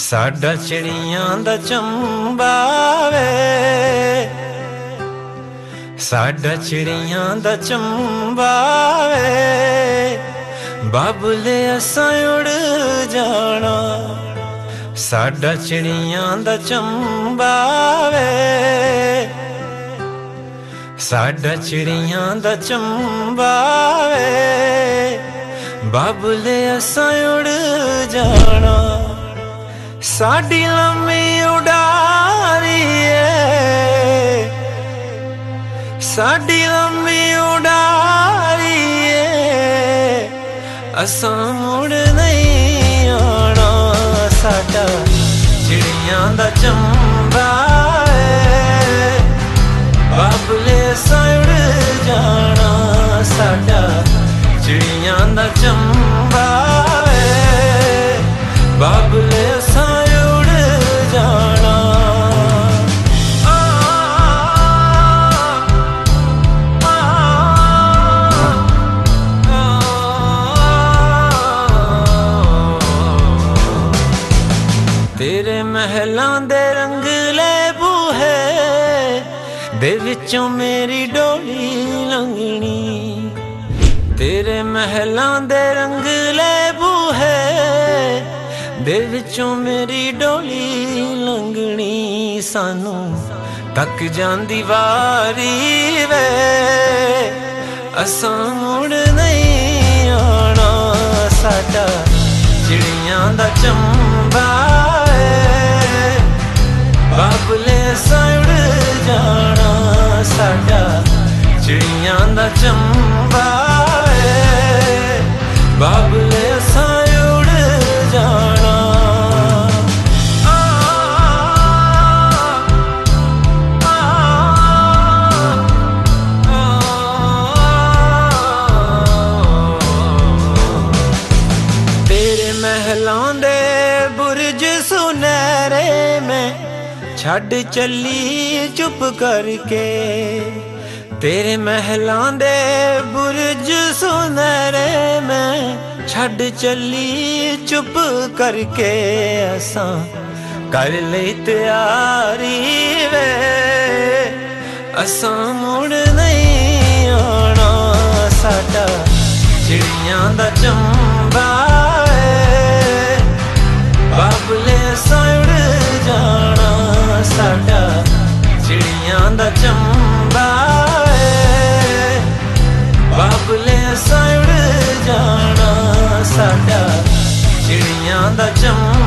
ਸਾਡਾ ਚਿੜੀਆਂ ਦਾ ਚੰਬਾ ਵੇ। ਸਾਡਾ ਚਿੜੀਆਂ ਦਾ ਚੰਬਾ ਵੇ। ਬਾਬਲੇ ਅਸਾਂ ਉੜ ਜਾਣਾ। ਸਾਡਾ ਚਿੜੀਆਂ ਦਾ ਚੰਬਾ ਵੇ। ਸਾਡਾ ਚਿੜੀਆਂ ਦਾ ਚੰਬਾ ਵੇ। ਬਾਬਲੇ ਅਸਾਂ ਉੜ ਜਾਣਾ। ਸਾਡੀ ਲੰਮੀ ਉਡਾਰੀ ਏ ਸਾਡੀ ਲੰਮੀ ਉਡਾਰੀ ਏ ਅਸਾਂ ਮੁੜ ਨਹੀਂ ਆਣਾ ਸਾਡਾ ਚਿੜੀਆਂ ਦਾ ਚੰਬਾ ਏ, ਬਾਬਲੇ ਅਸਾਂ ਜਾਣਾ। ਸਾਡਾ ਚਿੜੀਆਂ ਦਾ ਚੰਬਾ ਤੇਰੇ ਮਹਿਲਾਂ ਦੇ ਰੰਗਲੇ ਬੂਹੇ ਦੇ ਵਿੱਚੋਂ ਮੇਰੀ ਡੋਲੀ ਲੰਘਣੀ। ਤੇਰੇ ਮਹਿਲਾਂ ਦੇ ਰੰਗਲੇ ਬੂਹੇ ਦੇ ਵਿੱਚੋਂ ਮੇਰੀ ਡੋਲੀ ਲੰਘਣੀ। ਸਾਨੂੰ ਤੱਕ ਜਾਂਦੀ ਵਾਰੀ ਵੇ, ਅਸਾਂ ਮੁੜ ਨਹੀਂ ਆਣਾ ਸਾਡਾ ਚਿੜੀਆਂ ਦਾ ਚੰਬਾ ਚਿੜੀਆਂ ਚੰਬਾ ਏ। ਬਾਬਲੇ ਸਾਈਡ ਜਾਣਾ। ਆ। ਤੇਰੇ ਮਹਿਲਾਂ ਦੇ ਬੁਰਜ ਸੁਨਹਿਰੇ ਮੈਂ ਛੱਡ ਚੱਲੀ ਚੁੱਪ ਕਰਕੇ। ਤੇਰੇ ਮਹਿਲਾਂ ਦੇ ਬੁਰਜ ਸੁਨਹਿਰੇ ਮੈਂ ਛੱਡ ਚੱਲੀ, ਚੁੱਪ ਕਰਕੇ ਅਸਾਂ ਕਰ ਲਈ ਤਿਆਰੀ ਵੇ। ਅਸਾਂ ਮੁੜ ਨਹੀਂ ਆਣਾ ਸਾਡਾ ਚਿੜੀਆਂ ਦਾ ਚੰਬਾ ਏ। ਬਾਬਲੇ ਸਾਈਡ ਜਾਣਾ ਸਾਡਾ ਚਿੜੀਆਂ ਦਾ don't